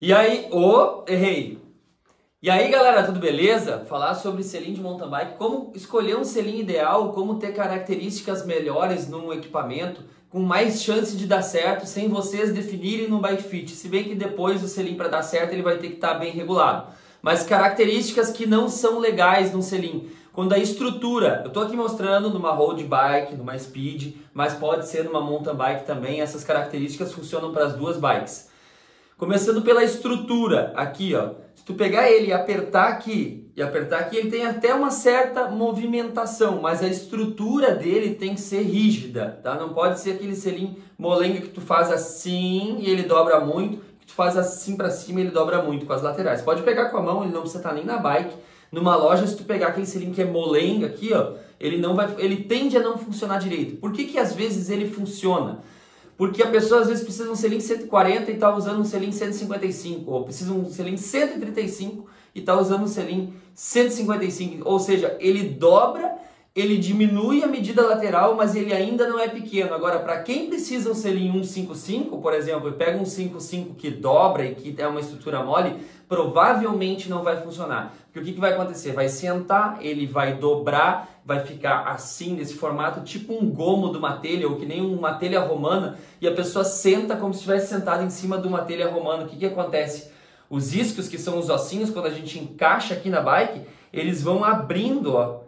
E aí, ô, oh, errei. E aí, galera, tudo beleza? Falar sobre selim de mountain bike, como escolher um selim ideal, como ter características melhores num equipamento, com mais chance de dar certo, sem vocês definirem no bike fit. Se bem que depois o selim para dar certo, ele vai ter que estar tá bem regulado. Mas características que não são legais num selim. Quando a estrutura, eu estou aqui mostrando numa road bike, numa speed, mas pode ser numa mountain bike também, essas características funcionam para as duas bikes. Começando pela estrutura, aqui ó. Se tu pegar ele e apertar aqui e apertar aqui, ele tem até uma certa movimentação, mas a estrutura dele tem que ser rígida, tá? Não pode ser aquele selim molenga que tu faz assim e ele dobra muito, que tu faz assim para cima e ele dobra muito com as laterais. Pode pegar com a mão, ele não precisa estar nem na bike. Numa loja, se tu pegar aquele selim que é molenga aqui, ó, ele não vai, ele tende a não funcionar direito. Por que que às vezes ele funciona? Porque a pessoa às vezes precisa de um selim 140 e está usando um selim 155, ou precisa de um selim 135 e está usando um selim 155. Ou seja, ele dobra, ele diminui a medida lateral, mas ele ainda não é pequeno. Agora, para quem precisa um selim 155, por exemplo, e pega um 55 que dobra e que é uma estrutura mole, provavelmente não vai funcionar. Porque o que, que vai acontecer? Vai sentar, ele vai dobrar, vai ficar assim, nesse formato, tipo um gomo de uma telha, ou que nem uma telha romana, e a pessoa senta como se estivesse sentada em cima de uma telha romana. O que, que acontece? Os iscos, que são os ossinhos, quando a gente encaixa aqui na bike, eles vão abrindo, ó.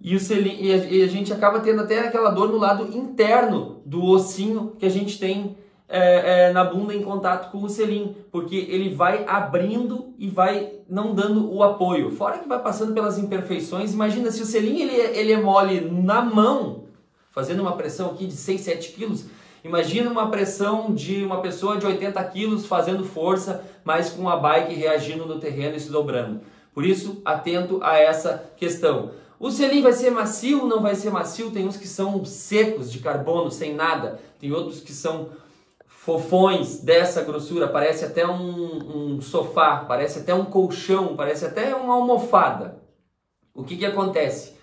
E, o e, a, e a gente acaba tendo até aquela dor no lado interno do ossinho que a gente tem é, é, na bunda em contato com o selim, porque ele vai abrindo e vai não dando o apoio. Fora que vai passando pelas imperfeições, imagina se o selim ele, ele é mole na mão, fazendo uma pressão aqui de 6, 7 quilos, imagina uma pressão de uma pessoa de 80 quilos fazendo força, mas com a bike reagindo no terreno e se dobrando. Por isso, atento a essa questão. O selim vai ser macio, não vai ser macio? Tem uns que são secos de carbono, sem nada. Tem outros que são fofões dessa grossura, parece até um, um, sofá, parece até um colchão, parece até uma almofada. O que, que acontece?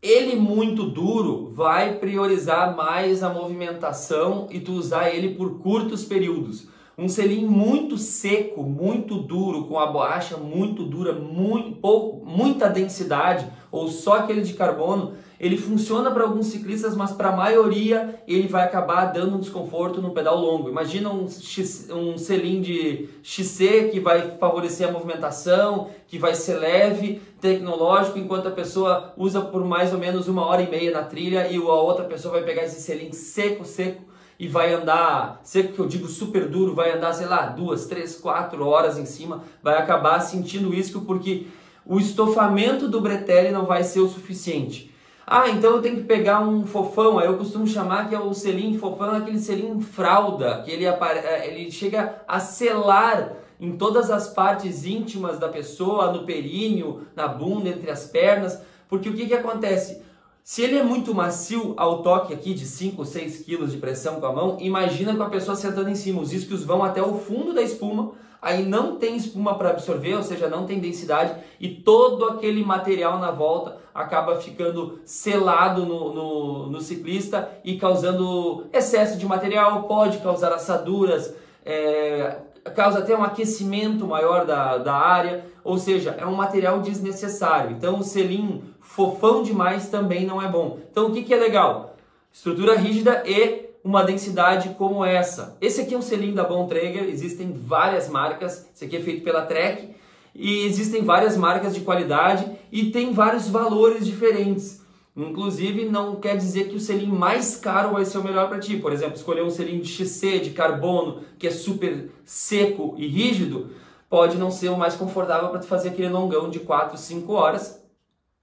Ele muito duro vai priorizar mais a movimentação e tu usar ele por curtos períodos. Um selim muito seco, muito duro, com a borracha muito dura, muito, pouco, muita densidade, ou só aquele de carbono, ele funciona para alguns ciclistas, mas para a maioria ele vai acabar dando um desconforto no pedal longo. Imagina um, X, um selim de XC que vai favorecer a movimentação, que vai ser leve, tecnológico, enquanto a pessoa usa por mais ou menos uma hora e meia na trilha e a outra pessoa vai pegar esse selim seco, seco e vai andar, seco que eu digo super duro, vai andar, sei lá, duas, três, quatro horas em cima, vai acabar sentindo isso porque o estofamento do bretelle não vai ser o suficiente. Ah, então eu tenho que pegar um fofão, aí eu costumo chamar que é o selim fofão, aquele selim fralda, que ele, é, ele chega a selar em todas as partes íntimas da pessoa, no períneo, na bunda, entre as pernas, porque o que, que acontece? Se ele é muito macio ao toque aqui de 5 ou 6 quilos de pressão com a mão, imagina com a pessoa sentando em cima, os isquios vão até o fundo da espuma, aí não tem espuma para absorver, ou seja, não tem densidade e todo aquele material na volta acaba ficando selado no, no, no ciclista e causando excesso de material, pode causar assaduras, é, causa até um aquecimento maior da, da área, ou seja, é um material desnecessário. Então o selim fofão demais também não é bom. Então o que, que é legal? Estrutura rígida e uma densidade como essa. Esse aqui é um selim da Bontrager, existem várias marcas, esse aqui é feito pela Trek, e existem várias marcas de qualidade e tem vários valores diferentes. Inclusive, não quer dizer que o selim mais caro vai ser o melhor para ti. Por exemplo, escolher um selim de XC, de carbono, que é super seco e rígido, pode não ser o mais confortável para fazer aquele longão de 4, 5 horas.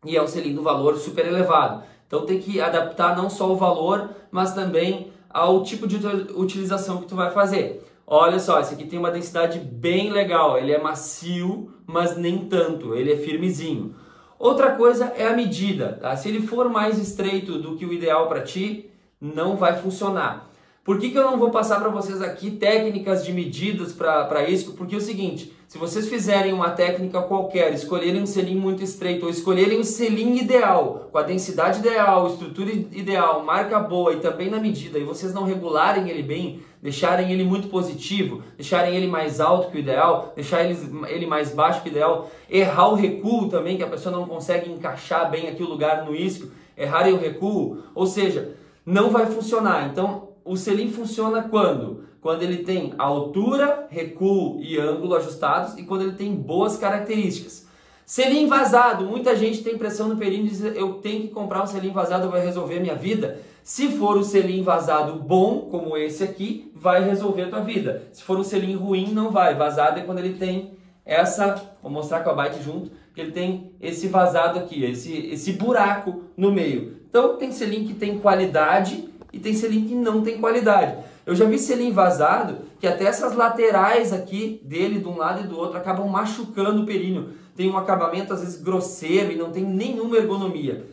E é um selim do valor super elevado. Então tem que adaptar não só o valor, mas também ao tipo de utilização que tu vai fazer. Olha só, esse aqui tem uma densidade bem legal, ele é macio, mas nem tanto, ele é firmezinho. Outra coisa é a medida, tá? Se ele for mais estreito do que o ideal para ti, não vai funcionar. Por que, que eu não vou passar para vocês aqui técnicas de medidas para isso? Porque é o seguinte, se vocês fizerem uma técnica qualquer, escolherem um selim muito estreito ou escolherem o selim ideal, com a densidade ideal, estrutura ideal, marca boa e também na medida, e vocês não regularem ele bem, deixarem ele muito positivo, deixarem ele mais alto que o ideal, deixar ele, ele mais baixo que o ideal, errar o recuo também, que a pessoa não consegue encaixar bem aqui o lugar no isco, errarem o recuo, ou seja, não vai funcionar. Então, o selim funciona quando? Quando ele tem altura, recuo e ângulo ajustados e quando ele tem boas características. Selim vazado, muita gente tem pressão no períneo e diz eu tenho que comprar um selim vazado, vai resolver minha vida. Se for um selim vazado bom, como esse aqui, vai resolver a tua vida. Se for um selim ruim, não vai. Vazado é quando ele tem essa, vou mostrar com a bike junto, que ele tem esse vazado aqui, esse, esse buraco no meio. Então tem selim que tem qualidade e tem selim que não tem qualidade. Eu já vi selim vazado que até essas laterais aqui dele, de um lado e do outro, acabam machucando o períneo. Tem um acabamento às vezes grosseiro e não tem nenhuma ergonomia.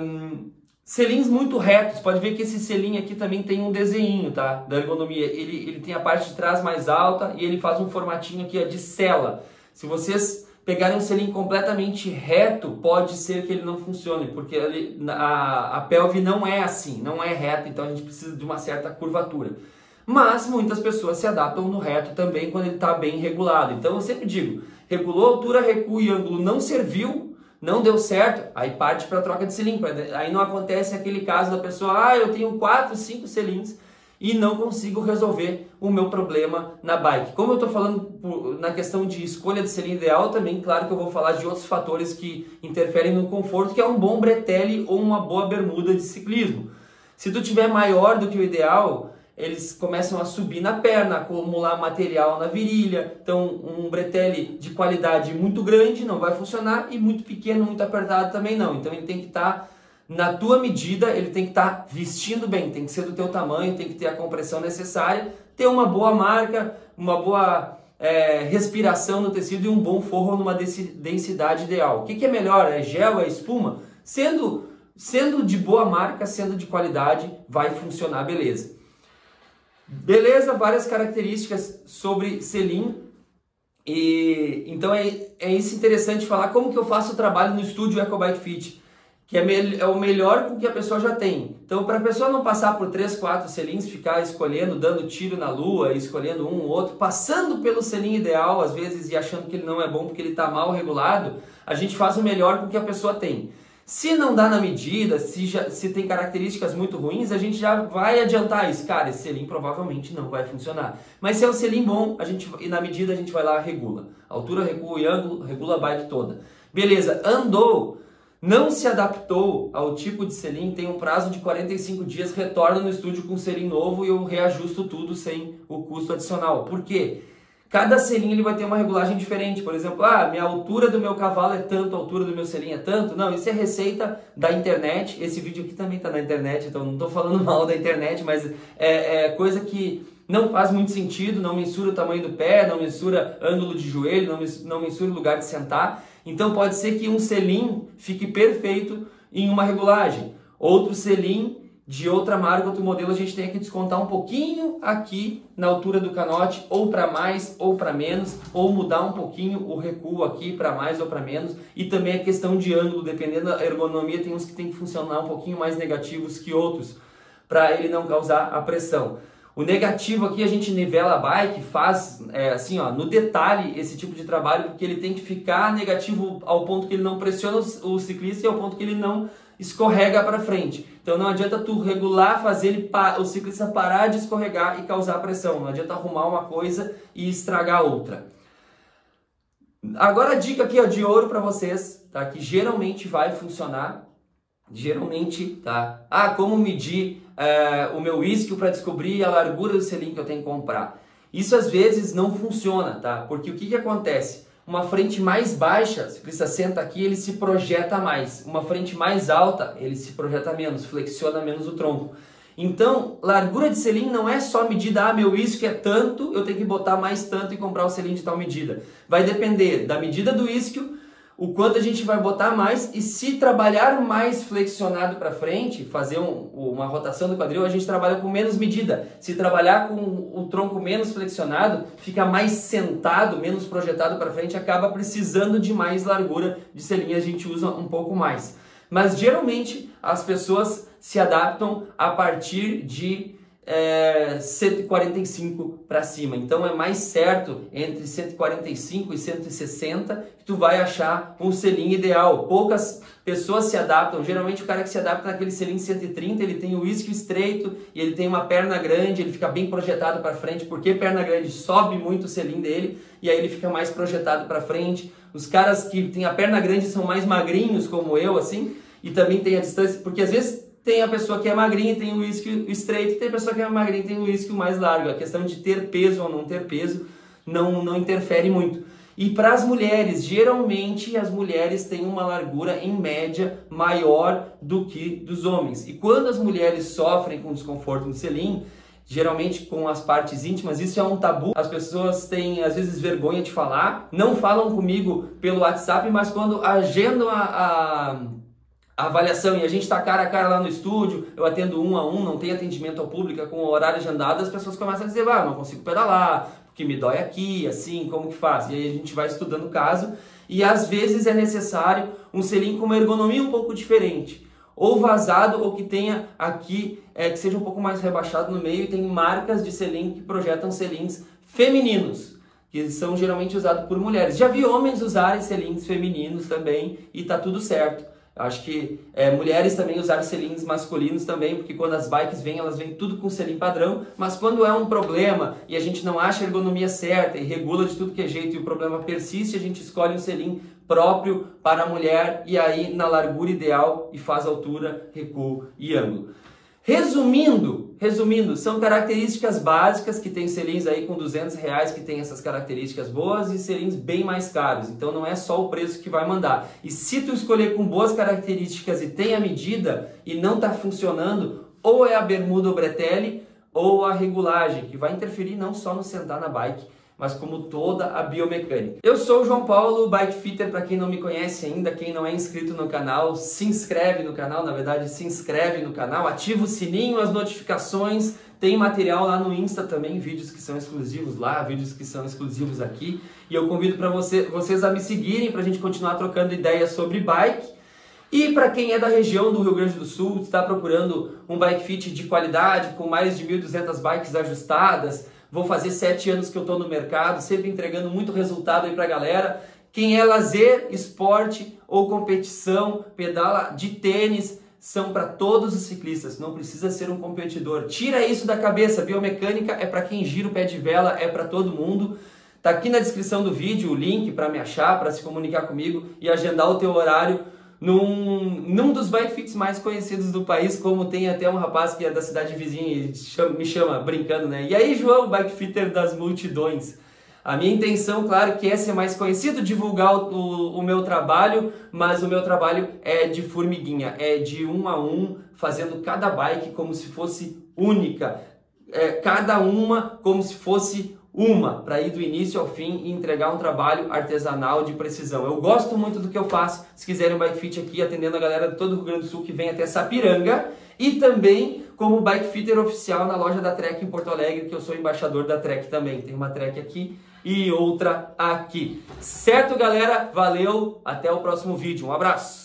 Um, Selins muito retos, pode ver que esse selim aqui também tem um desenho, tá? Da ergonomia. Ele, ele tem a parte de trás mais alta e ele faz um formatinho aqui ó, de cela. Se vocês pegarem um selim completamente reto, pode ser que ele não funcione, porque ele, a, a pelve não é assim, não é reta, então a gente precisa de uma certa curvatura. Mas muitas pessoas se adaptam no reto também quando ele está bem regulado. Então eu sempre digo, regulou altura, recuo e ângulo não serviu, não deu certo, aí parte para troca de selim. Aí não acontece aquele caso da pessoa, ah, eu tenho 4, 5 selins e não consigo resolver o meu problema na bike. Como eu estou falando na questão de escolha de selim ideal, também claro que eu vou falar de outros fatores que interferem no conforto, que é um bom bretelle ou uma boa bermuda de ciclismo. Se tu tiver maior do que o ideal, eles começam a subir na perna, acumular material na virilha. Então, um bretelle de qualidade muito grande não vai funcionar e muito pequeno, muito apertado também não. Então, ele tem que estar tá, na tua medida, ele tem que estar tá vestindo bem, tem que ser do teu tamanho, tem que ter a compressão necessária, ter uma boa marca, uma boa é, respiração no tecido e um bom forro numa densidade ideal. O que, que é melhor? É gel, é espuma? Sendo, sendo de boa marca, sendo de qualidade, vai funcionar beleza. Beleza, várias características sobre selim. E então é, é isso interessante falar como que eu faço o trabalho no estúdio EcoBike Fit, que é, é o melhor com que a pessoa já tem. Então, para a pessoa não passar por três, quatro selins, ficar escolhendo, dando tiro na lua, escolhendo um ou outro, passando pelo selim ideal às vezes e achando que ele não é bom porque ele está mal regulado, a gente faz o melhor com que a pessoa tem. Se não dá na medida, se, já, se tem características muito ruins, a gente já vai adiantar isso. Cara, esse selim provavelmente não vai funcionar. Mas se é um selim bom, a gente, e na medida a gente vai lá regula. Altura, recuo e ângulo, regula a bike toda. Beleza, andou, não se adaptou ao tipo de selim, tem um prazo de 45 dias, retorna no estúdio com um selim novo e eu reajusto tudo sem o custo adicional. Por quê? Cada selim ele vai ter uma regulagem diferente. Por exemplo, ah, minha altura do meu cavalo é tanto, a altura do meu selim é tanto. Não, isso é receita da internet. Esse vídeo aqui também está na internet, então não estou falando mal da internet, mas é, é, coisa que não faz muito sentido, não mensura o tamanho do pé, não mensura ângulo de joelho, não, mensura o lugar de sentar. Então pode ser que um selim fique perfeito em uma regulagem. Outro selim de outra marca, outro modelo, a gente tem que descontar um pouquinho aqui na altura do canote, ou para mais ou para menos, ou mudar um pouquinho o recuo aqui para mais ou para menos, e também a questão de ângulo, dependendo da ergonomia, tem uns que tem que funcionar um pouquinho mais negativos que outros, para ele não causar a pressão. O negativo aqui a gente nivela a bike, faz é, assim, ó, no detalhe esse tipo de trabalho, porque ele tem que ficar negativo ao ponto que ele não pressiona o ciclista e ao ponto que ele não escorrega para frente. Então não adianta tu regular, fazer ele o ciclista parar de escorregar e causar pressão. Não adianta arrumar uma coisa e estragar outra. Agora a dica aqui ó, de ouro para vocês, tá? Que geralmente vai funcionar. Geralmente, tá? Ah, como medir é, o meu isquio para descobrir a largura do selim que eu tenho que comprar? Isso às vezes não funciona, tá? Porque o que, que acontece? Uma frente mais baixa, o ciclista senta aqui, ele se projeta mais. Uma frente mais alta, ele se projeta menos, flexiona menos o tronco. Então, largura de selim não é só medida, ah, meu isco é tanto, eu tenho que botar mais tanto e comprar o selim de tal medida. Vai depender da medida do isquio, o quanto a gente vai botar mais e se trabalhar mais flexionado para frente, fazer um, uma rotação do quadril, a gente trabalha com menos medida. Se trabalhar com o tronco menos flexionado, fica mais sentado, menos projetado para frente, acaba precisando de mais largura de selinha, a gente usa um pouco mais. Mas geralmente as pessoas se adaptam a partir de é, 145 para cima. Então é mais certo entre 145 e 160 que tu vai achar um selinho ideal. Poucas pessoas se adaptam. Geralmente o cara que se adapta naquele selinho 130, ele tem o isquio estreito e ele tem uma perna grande, ele fica bem projetado para frente, porque perna grande sobe muito o selim dele e aí ele fica mais projetado para frente. Os caras que têm a perna grande são mais magrinhos como eu assim, e também tem a distância, porque às vezes tem a pessoa que é magrinha tem o uísque estreito, tem a pessoa que é magrinha tem o uísque mais largo. A questão de ter peso ou não ter peso não, não interfere muito. E para as mulheres, geralmente as mulheres têm uma largura em média maior do que dos homens. E quando as mulheres sofrem com desconforto no selim, geralmente com as partes íntimas, isso é um tabu. As pessoas têm às vezes vergonha de falar, não falam comigo pelo WhatsApp, mas quando agendam a, a a avaliação e a gente está cara a cara lá no estúdio, eu atendo um a um, não tem atendimento ao público com horário agendado, as pessoas começam a dizer, ah, não consigo pedalar, porque me dói aqui, assim, como que faz? E aí a gente vai estudando o caso e às vezes é necessário um selim com uma ergonomia um pouco diferente, ou vazado ou que tenha aqui, é, que seja um pouco mais rebaixado no meio e tem marcas de selim que projetam selins femininos, que são geralmente usados por mulheres. Já vi homens usarem selins femininos também e tá tudo certo. Acho que é, mulheres também usaram selins masculinos também, porque quando as bikes vêm, elas vêm tudo com selim padrão, mas quando é um problema e a gente não acha a ergonomia certa e regula de tudo que é jeito e o problema persiste, a gente escolhe um selim próprio para a mulher e aí na largura ideal e faz altura, recuo e ângulo. Resumindo, resumindo, são características básicas que tem selins aí com 200 reais que tem essas características boas e selins bem mais caros. Então não é só o preço que vai mandar. E se tu escolher com boas características e tem a medida e não está funcionando, ou é a bermuda ou bretelle ou a regulagem, que vai interferir não só no sentar na bike, mas como toda a biomecânica. Eu sou o João Paulo, Bike Fitter, para quem não me conhece ainda, quem não é inscrito no canal, se inscreve no canal, na verdade se inscreve no canal, ativa o sininho, as notificações, tem material lá no Insta também, vídeos que são exclusivos lá, vídeos que são exclusivos aqui, e eu convido para você, vocês a me seguirem para a gente continuar trocando ideias sobre bike. E para quem é da região do Rio Grande do Sul, está procurando um bike fit de qualidade, com mais de 1.200 bikes ajustadas, Vou fazer sete anos que eu estou no mercado, sempre entregando muito resultado aí para a galera. Quem é lazer, esporte ou competição, pedala de tênis, são para todos os ciclistas, não precisa ser um competidor. Tira isso da cabeça, biomecânica é para quem gira o pé de vela, é para todo mundo. Tá aqui na descrição do vídeo o link para me achar, para se comunicar comigo e agendar o teu horário num, num dos bike fits mais conhecidos do país, como tem até um rapaz que é da cidade vizinha e chama, me chama brincando, né? E aí, João, bike fitter das multidões. A minha intenção, claro, que é ser mais conhecido, divulgar o, o, meu trabalho, mas o meu trabalho é de formiguinha, é de um a um, fazendo cada bike como se fosse única, é, cada uma como se fosse uma para ir do início ao fim e entregar um trabalho artesanal de precisão. Eu gosto muito do que eu faço. Se quiserem um bike fit aqui, atendendo a galera de todo o Rio Grande do Sul que vem até Sapiranga e também como bike fitter oficial na loja da Trek em Porto Alegre, que eu sou embaixador da Trek também. Tem uma Trek aqui e outra aqui. Certo, galera? Valeu, até o próximo vídeo. Um abraço.